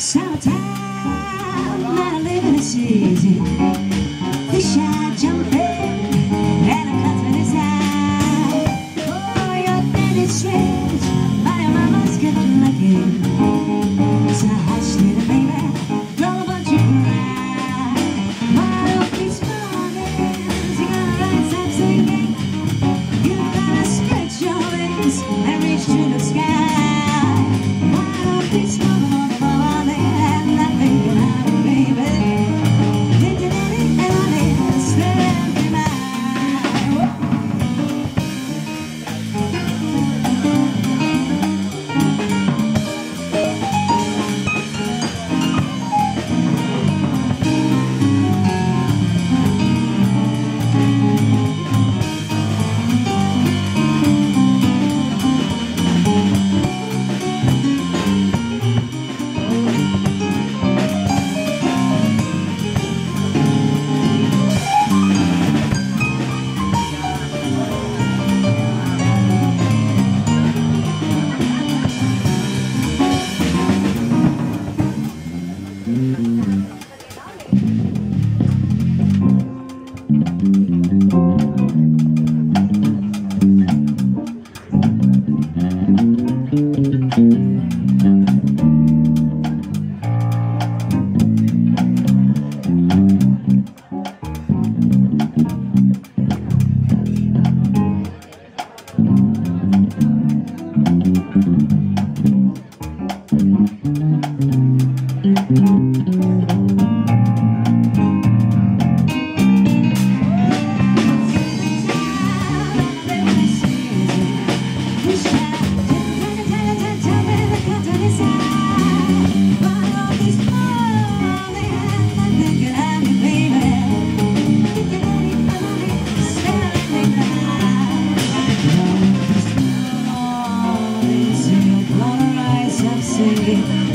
Shout out, now living is easy.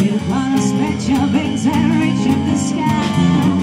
You wanna stretch your wings and reach up the sky.